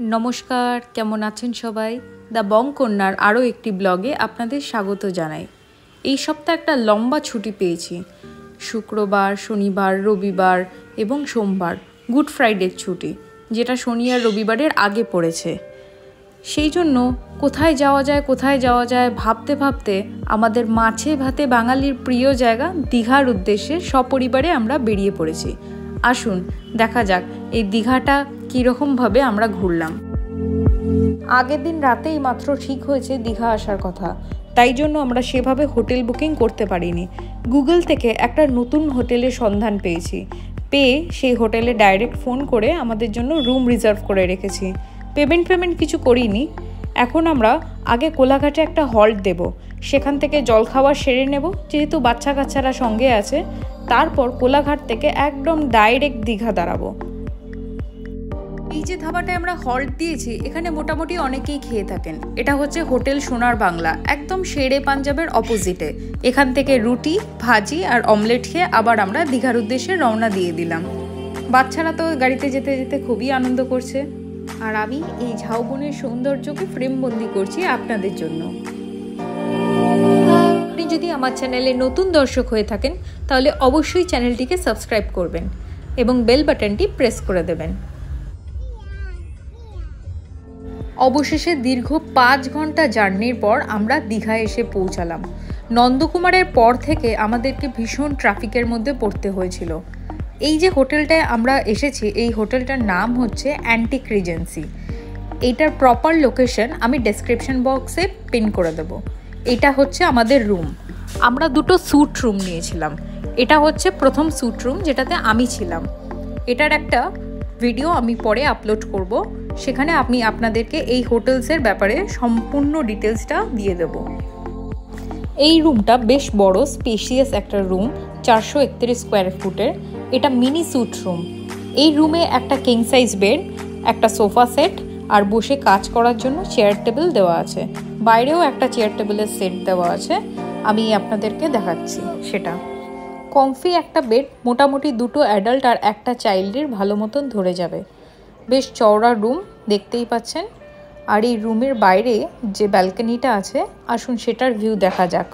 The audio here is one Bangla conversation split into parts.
নমস্কার, কেমন আছেন সবাই? দ্য বং কন্যার আরও একটি ব্লগে আপনাদের স্বাগত জানাই। এই সপ্তাহে একটা লম্বা ছুটি পেয়েছি। শুক্রবার, শনিবার, রবিবার এবং সোমবার, গুড ফ্রাইডের ছুটি, যেটা শনি আর রবিবারের আগে পড়েছে। সেই জন্য কোথায় যাওয়া যায়, কোথায় যাওয়া যায় ভাবতে ভাবতে আমাদের মাছে ভাতে বাঙালির প্রিয় জায়গা দীঘার উদ্দেশ্যে সপরিবারে আমরা বেরিয়ে পড়েছি। আসুন, দেখা যাক এই দীঘাটা কীরকমভাবে আমরা ঘুরলাম। আগের দিন রাতেই মাত্র ঠিক হয়েছে দীঘা আসার কথা। তাই জন্য আমরা সেভাবে হোটেল বুকিং করতে পারিনি। গুগল থেকে একটা নতুন হোটেলের সন্ধান পেয়েছি। পেয়ে সেই হোটেলে ডাইরেক্ট ফোন করে আমাদের জন্য রুম রিজার্ভ করে রেখেছি। পেমেন্ট পেমেন্ট কিছু করিনি। এখন আমরা আগে কোলাঘাটে একটা হল্ট দেব। সেখান থেকে জলখাবার সেরে নেব। যেহেতু বাচ্চা কাচ্চারা সঙ্গে আছে তারপর কোলাঘাট থেকে একদম ডাইরেক্ট দীঘা দাঁড়াবো। এই যে ধাবাটায় আমরা হল্ট দিয়েছি, এখানে মোটামুটি অনেকেই খেয়ে থাকেন। এটা হচ্ছে হোটেল সোনার বাংলা, একদম শেরে পাঞ্জাবের অপোজিটে এখান থেকে রুটি, ভাজি আর অমলেট খেয়ে আবার আমরা দীঘার উদ্দেশ্যে রওনা দিয়ে দিলাম। বাচ্চারা তো গাড়িতে যেতে যেতে খুবই আনন্দ করছে। আর আমি এই ঝাউবনের সৌন্দর্যকে ফ্রেমবন্দি করছি আপনাদের জন্য। যদি আমার চ্যানেলে নতুন দর্শক হয়ে থাকেন, তাহলে অবশ্যই চ্যানেলটিকে সাবস্ক্রাইব করবেন এবং বেল বাটনটি প্রেস করে দেবেন। অবশেষে দীর্ঘ পাঁচ ঘণ্টা জার্নির পর আমরা দীঘায় এসে পৌঁছালাম। নন্দকুমারের পর থেকে আমাদেরকে ভীষণ ট্রাফিকের মধ্যে পড়তে হয়েছিল। এই যে হোটেলটায় আমরা এসেছি, এই হোটেলটার নাম হচ্ছে অ্যান্টিক রিজেন্সি এইটার প্রপার লোকেশন আমি ডেসক্রিপশন বক্সে পিন করে দেব। এটা হচ্ছে আমাদের রুম আমরা দুটো স্যুট রুম নিয়েছিলাম। এটা হচ্ছে প্রথম স্যুট রুম যেটাতে আমি ছিলাম। এটার একটা ভিডিও আমি পরে আপলোড করব। সেখানে আমি আপনাদেরকে এই হোটেলসের ব্যাপারে সম্পূর্ণ ডিটেলসটা দিয়ে দেব। এই রুমটা বেশ বড় স্পেশিয়াস একটা রুম চারশো একত্রিশ স্কোয়ার ফুটের এটা মিনি স্যুট রুম এই রুমে একটা কিং সাইজ বেড একটা সোফা সেট আর বসে কাজ করার জন্য চেয়ার টেবিল দেওয়া আছে। বাইরেও একটা চেয়ার টেবিলের সেট দেওয়া আছে। আমি আপনাদেরকে দেখাচ্ছি সেটা। কমফি একটা বেড মোটামুটি দুটো অ্যাডাল্ট আর একটা চাইল্ডের ভালো মতন ধরে যাবে। বেশ চওড়া রুম দেখতেই পাচ্ছেন। আর এই রুমের বাইরে যে ব্যালকনিটা আছে, আসুন সেটার ভিউ দেখা যাক।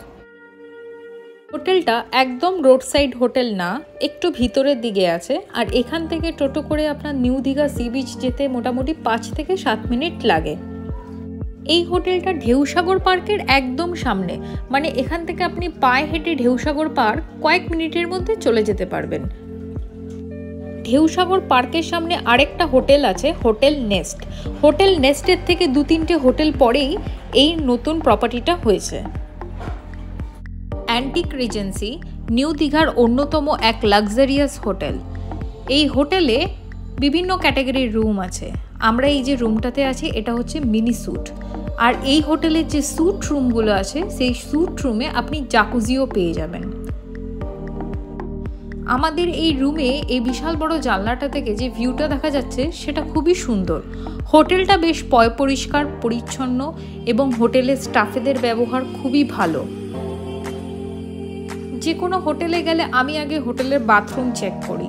হোটেলটা একদম রোড সাইড হোটেল না, একটু ভিতরের দিকে আছে। আর এখান থেকে টোটো করে আপনার নিউ দীঘা সি বিচ যেতে মোটামুটি পাঁচ থেকে সাত মিনিট লাগে। এই হোটেলটা ঢেউসাগর পার্কের একদম সামনে। মানে এখান থেকে আপনি পায়ে হেঁটে ঢেউসাগর পার্ক কয়েক মিনিটের মধ্যে চলে যেতে পারবেন। ঢেউসাগর পার্কের সামনে আরেকটা হোটেল আছে, হোটেল নেস্ট। হোটেল নেস্টের থেকে দু তিনটে হোটেল পরেই এই নতুন প্রপার্টিটা হয়েছে। অ্যান্টিক রিজেন্সি নিউ দীঘার অন্যতম এক লাক্সারিয়াস হোটেল এই হোটেলে বিভিন্ন ক্যাটাগরির রুম আছে। আমরা এই যে রুমটাতে আছি, এটা হচ্ছে মিনি স্যুট আর এই হোটেলের যে স্যুট রুমগুলো আছে, সেই স্যুট রুমে আপনি জাকুজিও পেয়ে যাবেন। আমাদের এই রুমে এই বিশাল বড় জানলাটা থেকে যে ভিউটা দেখা যাচ্ছে, সেটা খুবই সুন্দর। হোটেলটা বেশ পয় পরিষ্কার পরিচ্ছন্ন এবং হোটেলের স্টাফেদের ব্যবহার খুবই ভালো। যে কোনো হোটেলে গেলে আমি আগে হোটেলের বাথরুম চেক করি।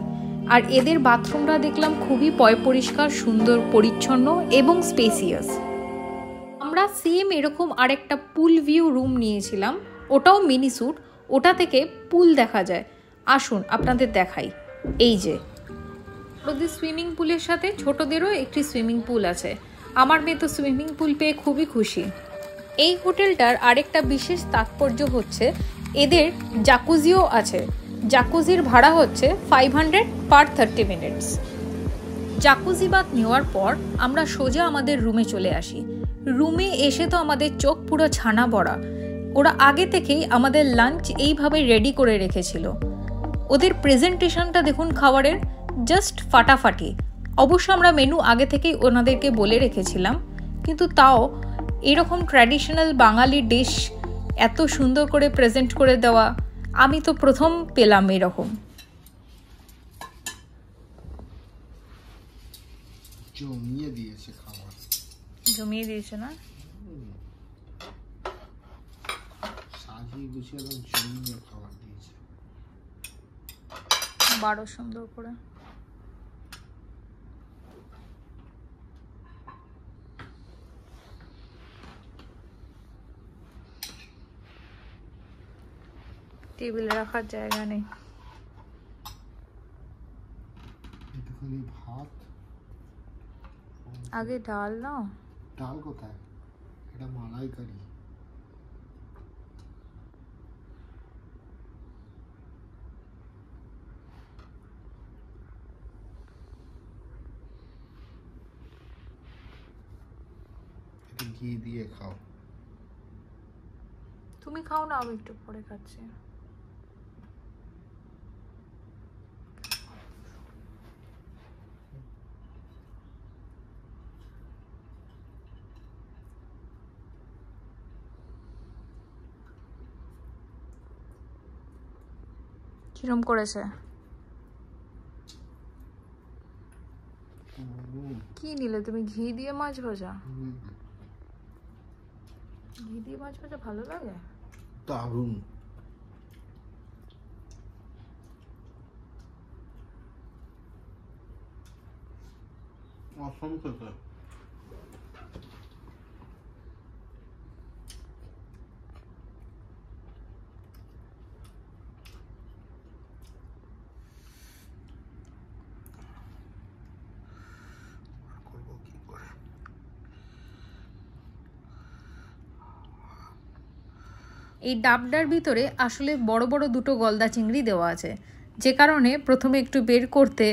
আর এদের বাথরুমটা দেখলাম খুবই পয় পরিষ্কার, সুন্দর, পরিচ্ছন্ন এবং স্পেসিয়াস আমরা সেম এরকম আরেকটা পুল ভিউ রুম নিয়েছিলাম। ওটাও মিনি স্যুট ওটা থেকে পুল দেখা যায়। আসুন, আপনাদের দেখাই। এই যে। ওদের সুইমিং পুলের সাথে ছোটদেরও একটি সুইমিং পুল আছে। আমার মেয়ে তো সুইমিং পুল পেয়ে খুবই খুশি। এই হোটেলটার আরেকটা বিশেষ তাৎপর্য হচ্ছে এদের জাকুজিও আছে। জাকুজির ভাড়া হচ্ছে five hundred per thirty minutes jacuzzi বাদ নেওয়ার পর আমরা সোজা আমাদের রুমে চলে আসি। রুমে এসে তো আমাদের চোখ পুরো ছানা বড়া। ওরা আগে থেকেই আমাদের লাঞ্চ এইভাবে রেডি করে রেখেছিল। ওদের প্রেজেন্টেশনটা দেখুন খাবারের জাস্ট ফাটাফাটি। অবশ্য আমরা মেনু আগে থেকেই ওনাদেরকে বলে রেখেছিলাম, কিন্তু তাও এরকম ট্র্যাডিশনাল বাঙালি ডিশ এত সুন্দর করে প্রেজেন্ট করে দেওয়া আমি তো প্রথম পেলাম এরকম। জমিয়ে দিয়েছে খাবার জমিয়ে দিয়েছে না? সাজিয়ে গুছিয়ে জমিয়ে খাবার দিয়েছে। বারো সুন্দর করে। টেবিলে রাখার জায়গা নেই। আগে ডাল নাও ডাল কোথায়? এটা মালাই কারি ঘি দিয়ে খাও। তুমি খাও না আমি একটু পরে খাচ্ছি। কিরম করেছে? কি নিলে? তুমি ঘি দিয়ে মাছ ভাজা? ঘি দিয়ে মাছ ভাজা ভালো লাগে? দারুণ। অসম খেতে করব কি করে এই ডাবডার ভিতরে আসলে বড় বড় দুটো গলদা চিংড়ি দেওয়া আছে। যে কারণে প্রথমে একটু বের করতে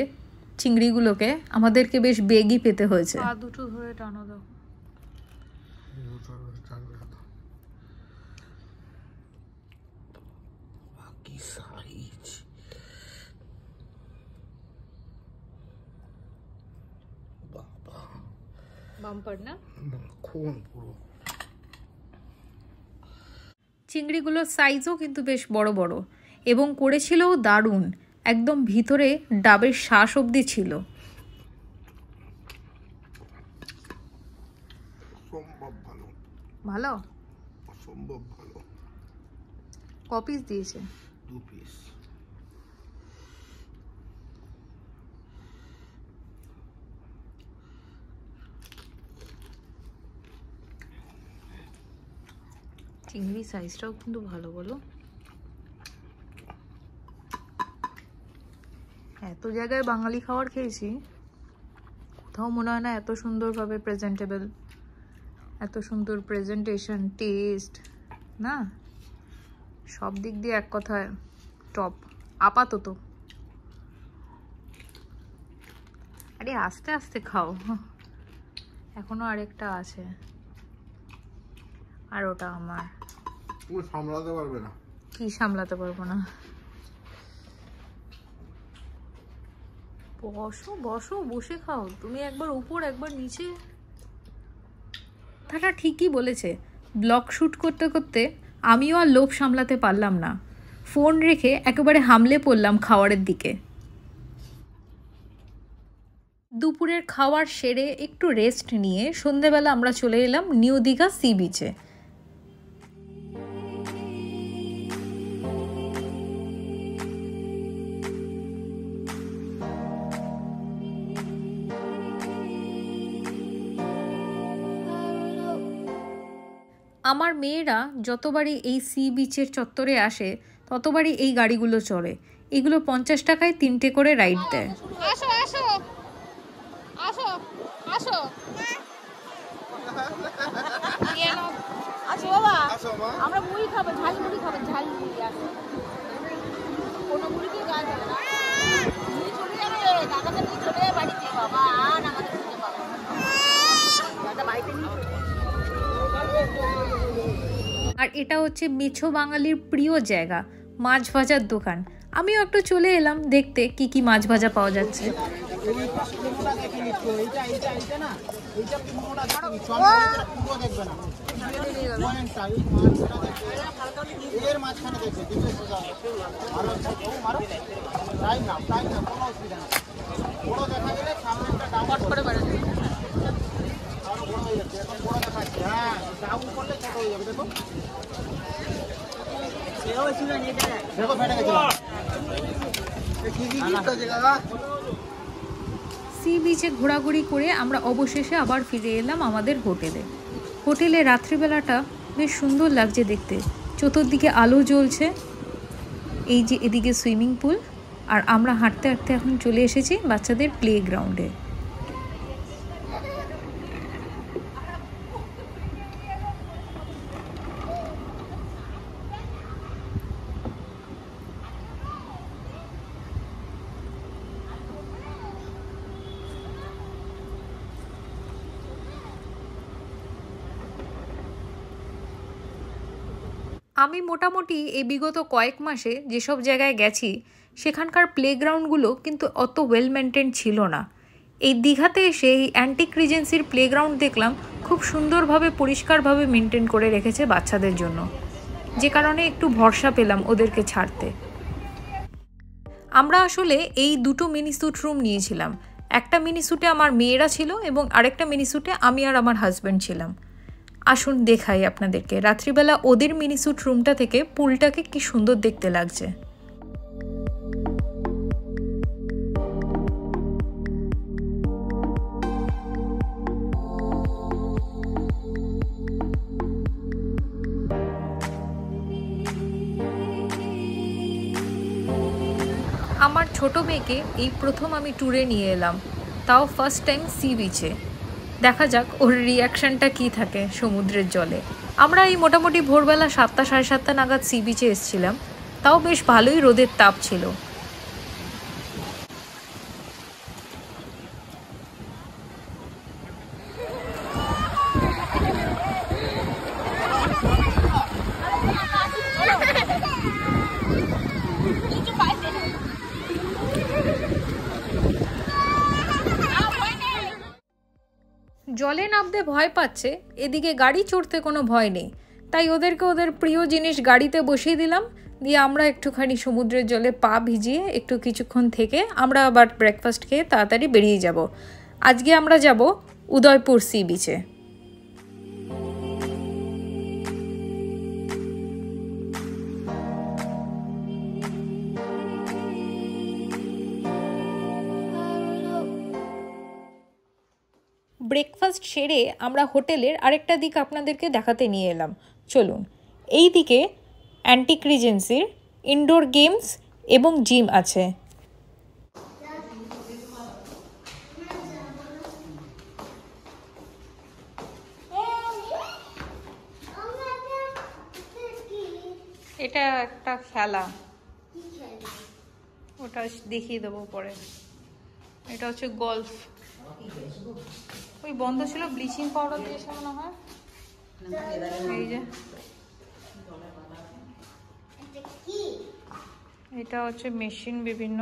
চিংড়িগুলোকে আমাদেরকে বেশ বেগই পেতে হয়েছে। দুটো ধরে টানো দাও। বাম্পার না? মাখন পুরো। চিংড়িগুলোর সাইজও কিন্তু বেশ বড় বড় এবং করেছিলও দারুণ। একদম ভিতরে ডাবের শ্বাস অবধি ছিল। ভালো। ভালো? অসম্ভব ভালো। কপিস দিয়েছে? দু পিস চিংড়ি সাইজটাও কিন্তু ভালো, বলো। এত জায়গায় বাঙালি খাবার খেয়েছি, কোথাও মনে হয় না এত সুন্দরভাবে প্রেজেন্টেবল এত সুন্দর প্রেজেন্টেশন টেস্ট না? সব দিক দিয়ে এক কথায় টপ আপাতত। আরে আস্তে আস্তে খাও, এখনও আরেকটা আছে। আর ওটা আমার। তুমি সামলাতে পারবে না। কি সামলাতে পারব না? বসো বসো বসে খাও। তুমি একবার উপর একবার নিচে। তারা ঠিকই বলেছে। ব্লগ শ্যুট করতে করতে আমিও আর লোভ সামলাতে পারলাম না। ফোন রেখে একেবারে হামলে পড়লাম খাওয়ারের দিকে। দুপুরের খাওয়ার সেরে একটু রেস্ট নিয়ে সন্ধেবেলা আমরা চলে এলাম নিউ দীঘা সি বিচে। আমার মেয়েরা যতবারই এই সি বিচের চত্বরে আসে ততবারই এই গাড়িগুলো চড়ে। এগুলো পঞ্চাশ টাকায় তিনটে করে রাইড দেয়। আসো আসো আসো আসো। আসো বাবা। আমরা মুড়ি খাব ঝাল মুড়ি খাব ঝাল মুড়ি আসো। কোনো হবে না। চলে যাবে দাদাকে নিয়ে চলে যাবে বাড়িতে। বাবা আর আমাদের খুঁজে পাবে না। দাদা বাড়িতে নিয়ে চলে যাবে। আর এটা হচ্ছে মেছো বাঙালির প্রিয় জায়গা, মাছ ভাজার দোকান। আমিও একটু চলে এলাম দেখতে কি কি মাছ ভাজা পাওয়া যাচ্ছে। সি বিচে ঘোরাঘুরি করে আমরা অবশেষে আবার ফিরে এলাম আমাদের হোটেলে। হোটেলে রাত্রিবেলাটা বেশ সুন্দর লাগছে দেখতে। চতুর্দিকে আলো জ্বলছে, এই যে এদিকে সুইমিং পুল, আর আমরা হাঁটতে হাঁটতে এখন চলে এসেছি বাচ্চাদের প্লে গ্রাউন্ডে আমি মোটামুটি এই বিগত কয়েক মাসে যেসব জায়গায় গেছি, সেখানকার প্লেগ্রাউন্ডগুলো কিন্তু অত ওয়েল মেনটেন ছিল না। এই দীঘাতে এসে এই অ্যান্টিক রিজেন্সির প্লেগ্রাউন্ড দেখলাম, খুব সুন্দরভাবে, পরিষ্কারভাবে মেনটেন করে রেখেছে বাচ্চাদের জন্য। যে কারণে একটু ভরসা পেলাম ওদেরকে ছাড়তে। আমরা আসলে এই দুটো মিনি স্যুট রুম নিয়েছিলাম। একটা মিনি স্যুটে আমার মেয়েরা ছিল এবং আরেকটা মিনি স্যুটে আমি আর আমার হাজব্যান্ড ছিলাম। আসুন দেখাই আপনাদেরকে। রাত্রিবেলা ওদের মিনি স্যুট রুমটা থেকে পুলটাকে কি সুন্দর দেখতে লাগছে। আমার ছোট মেয়েকে এই প্রথম আমি ট্যুরে নিয়ে এলাম। তাও ফার্স্ট টাইম সি বিচে দেখা যাক ওর রিয়াকশানটা কি থাকে সমুদ্রের জলে। আমরা এই মোটামুটি ভোরবেলা সাতটা সাড়ে সাতটা নাগাদ সি বিচে এসেছিলাম। তাও বেশ ভালোই রোদের তাপ ছিল। জলে ভয় পাচ্ছে, এদিকে গাড়ি চড়তে কোনো ভয় নেই। তাই ওদেরকে ওদের প্রিয় জিনিস গাড়িতে বসিয়ে দিলাম, দিয়ে আমরা একটুখানি সমুদ্রের জলে পা ভিজিয়ে একটু কিছুক্ষণ থেকে আমরা আবার ব্রেকফাস্ট খেয়ে তাড়াতাড়ি বেরিয়ে যাব। আজকে আমরা যাব উদয়পুর সি বিচে ব্রেকফাস্ট সেরে আমরা হোটেলের আরেকটা দিক আপনাদেরকে দেখাতে নিয়ে এলাম। চলুন এই দিকে অ্যান্টিক রিজেন্সির ইনডোর গেমস এবং জিম আছে। এটা একটা খেলা। ওটা দেখিয়ে দেবো পরে। এটা হচ্ছে গল্ফ ওই বন্ধ ছিল ব্লিচিং পাউডার দিয়েছে মনে হয়। এটা হচ্ছে মেশিন বিভিন্ন।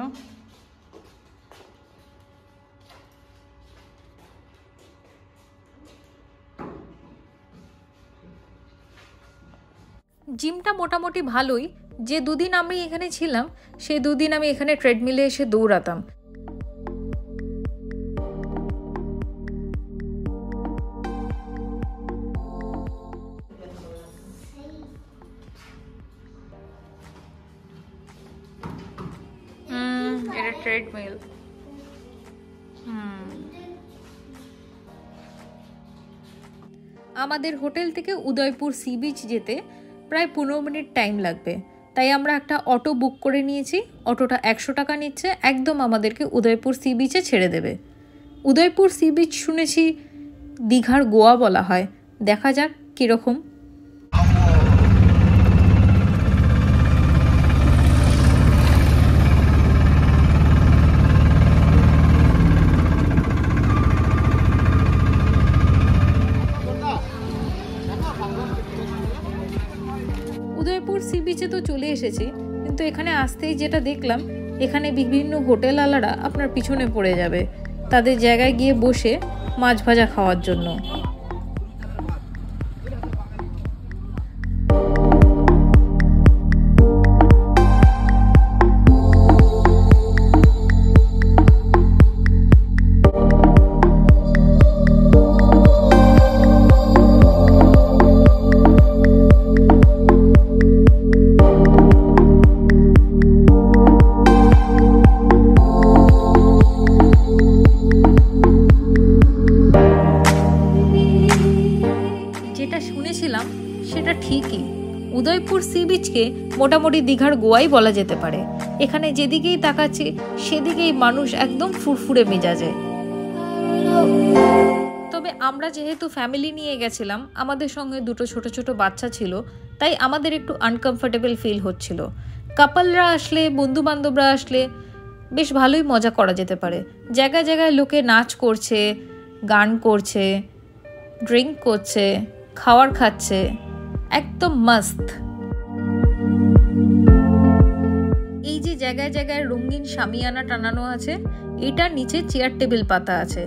জিমটা মোটামুটি ভালোই। যে দুদিন আমি এখানে ছিলাম, সেই দুদিন আমি এখানে ট্রেডমিলে এসে দৌড়াতাম। এটা ট্রেডমিল আমাদের হোটেল থেকে উদয়পুর সি বিচ যেতে প্রায় পনেরো মিনিট টাইম লাগবে। তাই আমরা একটা অটো বুক করে নিয়েছি। অটোটা একশো টাকা নিচ্ছে। একদম আমাদেরকে উদয়পুর সি বিচে ছেড়ে দেবে। উদয়পুর সি বিচ শুনেছি দীঘার গোয়া বলা হয়। দেখা যাক কীরকম এসেছি, কিন্তু এখানে আসতেই যেটা দেখলাম, এখানে বিভিন্ন হোটেল আলারা আপনার পিছনে পড়ে যাবে, তাদের জায়গায় গিয়ে বসে মাছ ভাজা খাওয়ার জন্য। বিচকে মোটামুটি দীঘার গোয়াই বলা যেতে পারে। এখানে যেদিকেই তাকাচ্ছি, সেদিকেই মানুষ একদম ফুরফুরে মেজাজে। তবে আমরা যেহেতু ফ্যামিলি নিয়ে গেছিলাম, আমাদের সঙ্গে দুটো ছোট ছোট বাচ্চা ছিল, তাই আমাদের একটু আনকমফোর্টেবল ফিল হচ্ছিল। কাপালরা আসলে বন্ধু বান্ধবরা আসলে বেশ ভালোই মজা করা যেতে পারে। জায়গায় জায়গায় লোকে নাচ করছে, গান করছে ড্রিঙ্ক করছে, খাওয়ার খাচ্ছে। একদম মাস্ত জায়গায় জায়গায় রঙিন শামিয়ানা টানানো আছে। এটার নিচে চেয়ার টেবিল পাতা আছে।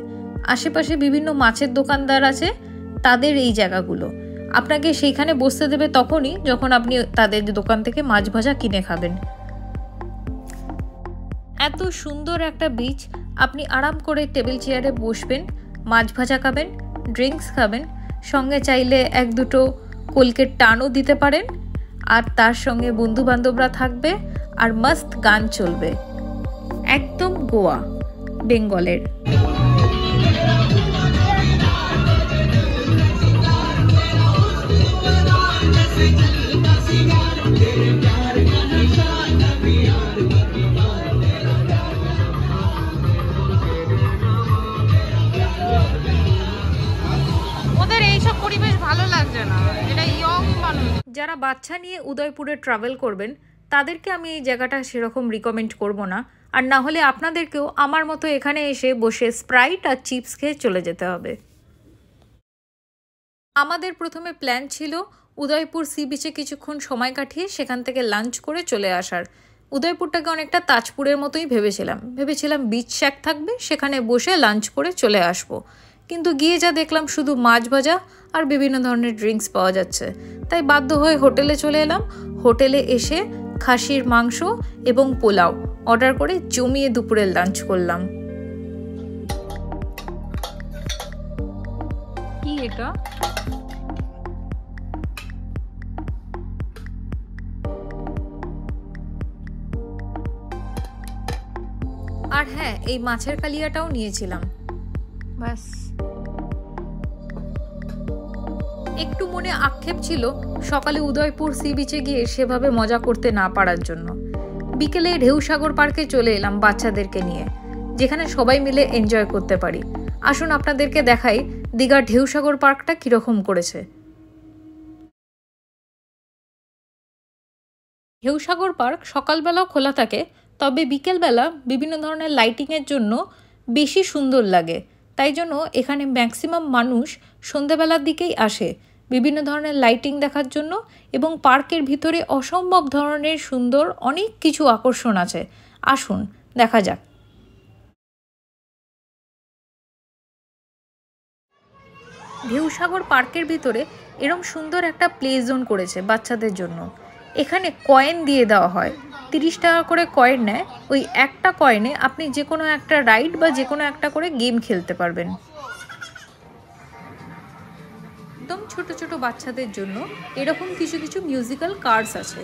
আশেপাশে বিভিন্ন মাছের দোকানদার আছে। তাদের এই জায়গাগুলো। আপনাকে সেইখানে বসতে দেবে তখনই যখন আপনি তাদের দোকান থেকে মাছ ভাজা কিনে খাবেন। এত সুন্দর একটা বিচ আপনি আরাম করে টেবিল চেয়ারে বসবেন, মাছ ভাজা খাবেন ড্রিঙ্কস খাবেন। সঙ্গে চাইলে এক দুটো কলকের টানও দিতে পারেন। আর তার সঙ্গে বন্ধু বান্ধবরা থাকবে। আর মস্ত গান চলবে। একদম গোয়া বেঙ্গলের। ওদের এইসব পরিবেশ ভালো লাগছে না এটা ইয়ং মানুষ। যারা বাচ্চা নিয়ে উদয়পুরে ট্রাভেল করবেন তাদেরকে আমি এই জায়গাটা সেরকম রিকমেন্ড করব না। আর না হলে আপনাদেরকেও আমার মতো এখানে এসে বসে স্প্রাইট আর চিপস খেয়ে চলে যেতে হবে। আমাদের প্রথমে প্ল্যান ছিল উদয়পুর সি বিচে কিছুক্ষণ সময় কাটিয়ে সেখান থেকে লাঞ্চ করে চলে আসার। উদয়পুরটাকে অনেকটা তাজপুরের মতোই ভেবেছিলাম। ভেবেছিলাম বিচ শ্যাক থাকবে, সেখানে বসে লাঞ্চ করে চলে আসব। কিন্তু গিয়ে যা দেখলাম শুধু মাছ ভাজা আর বিভিন্ন ধরনের ড্রিঙ্কস পাওয়া যাচ্ছে। তাই বাধ্য হয়ে হোটেলে চলে এলাম। হোটেলে এসে খাসির মাংস এবং পোলাও। অর্ডার করে জমিয়ে দুপুরের লাঞ্চ করলাম। কি এটা? আর হ্যাঁ এই মাছের কালিয়াটাও নিয়েছিলাম। ব্যাস। একটু মনে আক্ষেপ ছিল সকালে উদয়পুর সি বিচে গিয়ে সেভাবে মজা করতে না পারার জন্য। বিকেলে ঢেউসাগর পার্কে চলে এলাম বাচ্চাদেরকে নিয়ে, যেখানে সবাই মিলে এনজয় করতে পারি। আসুন আপনাদেরকে দেখাই দীঘার ঢেউসাগর পার্কটা কীরকম করেছে। ঢেউসাগর পার্ক সকালবেলাও খোলা থাকে, তবে বিকেলবেলা বিভিন্ন ধরনের লাইটিংয়ের জন্য বেশি সুন্দর লাগে। তাই জন্য এখানে ম্যাক্সিমাম মানুষ সন্ধেবেলার দিকেই আসে। বিভিন্ন ধরনের লাইটিং দেখার জন্য এবং পার্কের ভিতরে অসম্ভব ধরনের সুন্দর অনেক কিছু আকর্ষণ আছে। আসুন, দেখা যাক। ভিউসাগর পার্কের ভিতরে এরম সুন্দর একটা প্লে জোন করেছে বাচ্চাদের জন্য। এখানে কয়েন দিয়ে দেওয়া হয়। তিরিশ টাকা করে কয়েন নেয়। ওই একটা কয়েনে আপনি যে কোনো একটা রাইড বা যে কোনো একটা করে গেম খেলতে পারবেন। ছোট ছোট বাচ্চাদের জন্য এরকম কিছু কিছু মিউজিক্যাল কার্স আছে।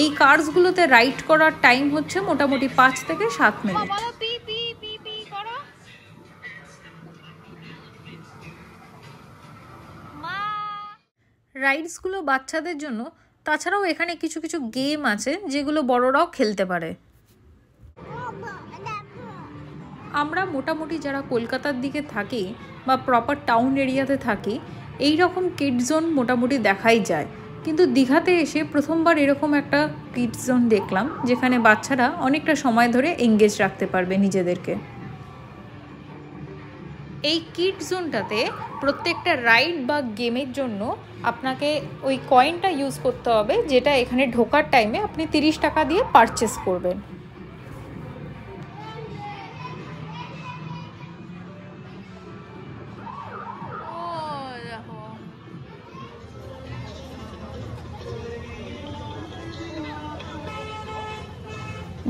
এই কার্সগুলোতে রাইড করার টাইম হচ্ছে মোটামুটি পাঁচ থেকে সাত মিনিট রাইডসগুলো বাচ্চাদের জন্য তাছাড়াও এখানে কিছু কিছু গেম আছে যেগুলো বড়রাও খেলতে পারে। আমরা মোটামুটি যারা কলকাতার দিকে থাকি বা প্রপার টাউন এরিয়াতে থাকি এই রকম কিড জোন মোটামুটি দেখাই যায়। কিন্তু দীঘাতে এসে প্রথমবার এরকম একটা কিড জোন দেখলাম, যেখানে বাচ্চারা অনেকটা সময় ধরে এঙ্গেজ রাখতে পারবে নিজেদেরকে। এই কিট জোনটাতে প্রত্যেকটা রাইড বা গেমের জন্য আপনাকে ওই কয়েনটা ইউজ করতে হবে, যেটা এখানে ঢোকার টাইমে আপনি তিরিশ টাকা দিয়ে পারচেস করবেন।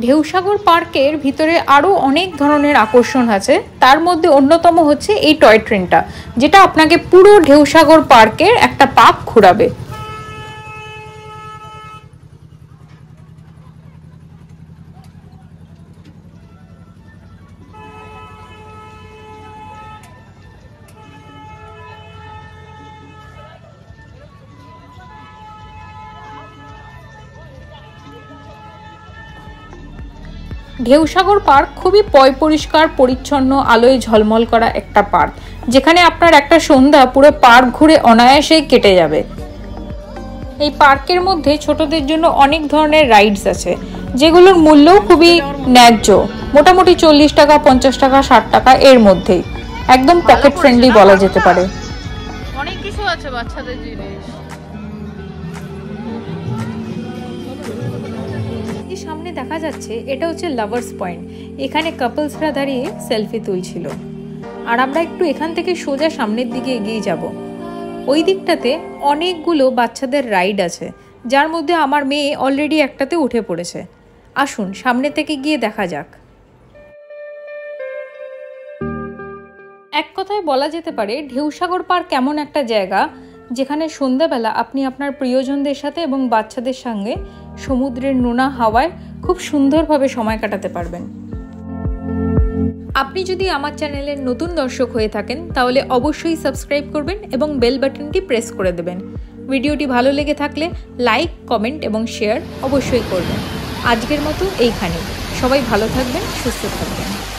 ঢেউসাগর পার্কের ভিতরে আরও অনেক ধরনের আকর্ষণ আছে। তার মধ্যে অন্যতম হচ্ছে এই টয় ট্রেনটা, যেটা আপনাকে পুরো ঢেউসাগর পার্কের একটা পাক ঘোরাবে। ঢেউসাগর পার্ক খুবই পয় পরিষ্কার, পরিচ্ছন্ন, আলোয় ঝলমল করা একটা পার্ক। যেখানে আপনার একটা সন্ধ্যা পুরো পার্ক ঘুরে অনায়াসেই কেটে যাবে। এই পার্কের মধ্যে ছোটদের জন্য অনেক ধরনের রাইডস আছে, যেগুলোর মূল্যও খুবই ন্যায্য। মোটামুটি চল্লিশ টাকা, পঞ্চাশ টাকা, ষাট টাকা এর মধ্যেই। একদম পকেট ফ্রেন্ডলি বলা যেতে পারে। অনেক কিছু আছে বাচ্চাদের জিনিস দেখা যাচ্ছে এটা হচ্ছে লাভার্স পয়েন্ট এখানে কাপলসরা দাঁড়িয়ে সেলফি তুলছিল। আর আমরা একটু এখান থেকে সোজা সামনের দিকে এগিয়ে যাব। ওই দিকটাতে অনেকগুলো বাচ্চাদের রাইড আছে, যার মধ্যে আমার মেয়ে অলরেডি একটাতে উঠে পড়েছে। আসুন, সামনে থেকে গিয়ে দেখা যাক। এক কথায় বলা যেতে পারে, ঢেউসাগর পার্ক এমন একটা জায়গা, যেখানে সন্ধ্যাবেলা আপনি আপনার প্রিয়জনদের সাথে এবং বাচ্চাদের সঙ্গে সমুদ্রের নোনা হাওয়ায় খুব সুন্দরভাবে সময় কাটাতে পারবেন। আপনি যদি আমার চ্যানেলের নতুন দর্শক হয়ে থাকেন, তাহলে অবশ্যই সাবস্ক্রাইব করবেন এবং বেল বাটনটি প্রেস করে দেবেন। ভিডিওটি ভালো লেগে থাকলে লাইক, কমেন্ট এবং শেয়ার অবশ্যই করবেন। আজকের মতো এইখানে সবাই ভালো থাকবেন, সুস্থ থাকবেন।